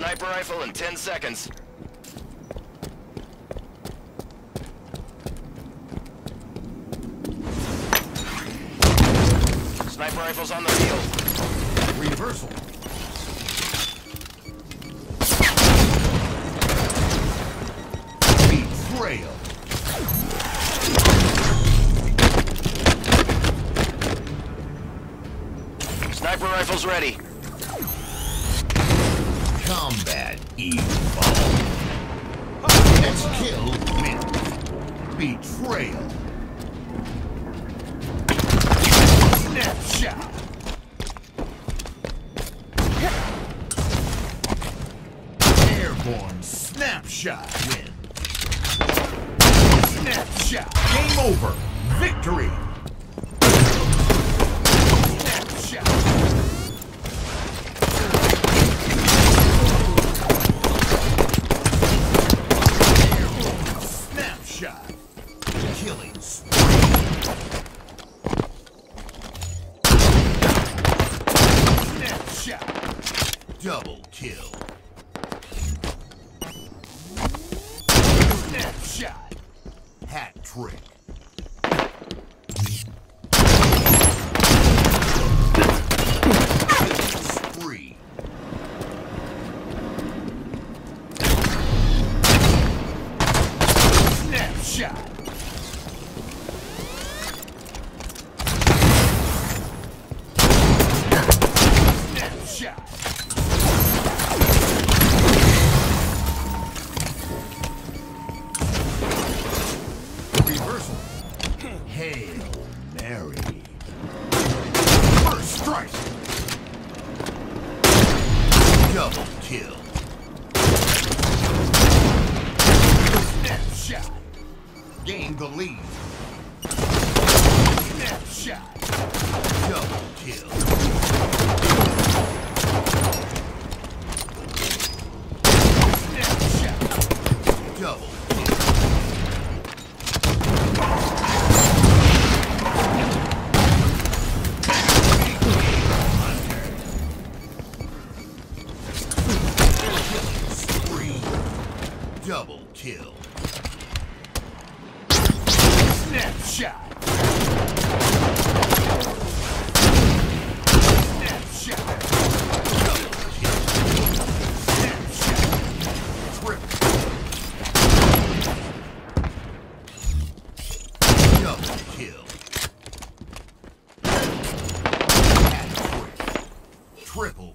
Sniper rifle in 10 seconds. Sniper rifle's on the field. Reversal. Betrayal. Sniper rifle's ready. Combat evolved. Next kill wins. Betrayal. Snapshot. Airborne snapshot wins. Snapshot. Game over. Victory. Snapshot. Killing. Snapshot. Double kill. Snapshot. Hat trick. Reversal. Hail Mary. First strike. Double kill. Gain the lead. Snapshot. Double kill. Snapshot. Double kill. Double kill. Snapshot. Snapshot. Snapshot. Kill. Triple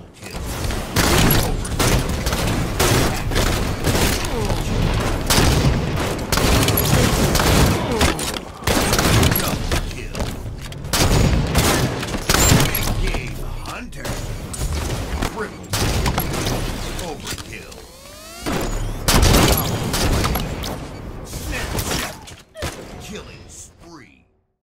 you.